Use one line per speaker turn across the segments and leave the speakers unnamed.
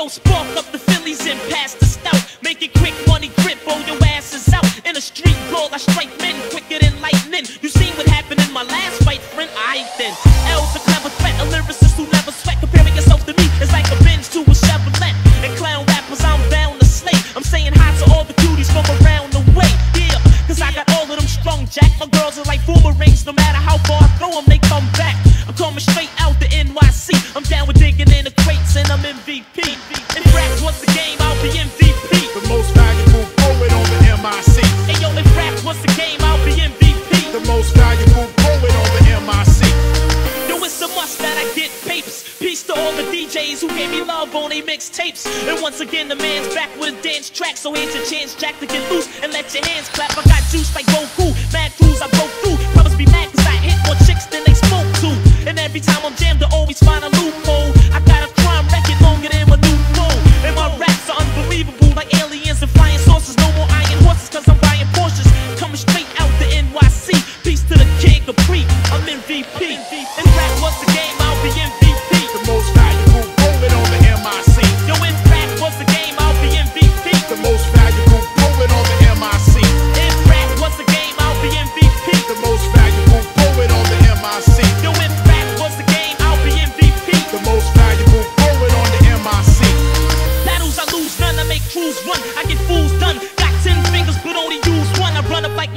yo, spark up the Phillies and pass the stout. Make it quick, money grip, roll your asses out. In a street brawl, I strike men quicker than lightning. You seen what happened in my last fight, friend? I then. L's a clever threat, a lyricist who never sweat. Comparing yourself to me is like a Benz to a Chevrolet. And clown rappers, I'm bound to slay. I'm saying hi to all the cuties from around the way. Yeah, cause I got all of them strong, Jack. My girls are like boomerangs, no matter how far I throw them, they come back. I'm coming straight out the NYC. I'm down with digging in the Me love on they mixtapes. And once again, the man's back with dance track. So here's your chance, Jack, to get loose and let your hands clap. I got juice like Goku, mad crews I go through. Brothers be mad cause I hit more chicks than they spoke to. And every time I'm jammed, I always find a loophole.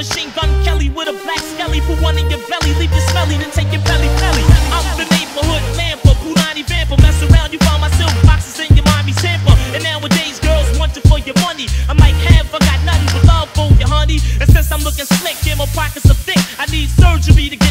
Machine gun Kelly with a black skelly. Put one in your belly, leave you smelly, then take your belly belly. I'm the neighborhood man for Punani Vamper. Mess around, you find my silver boxes in your mommy's hamper. And nowadays, girls want you for your money. I'm like, have I got nothing but love for you, honey? And since I'm looking slick, yeah, my pockets are thick. I need surgery to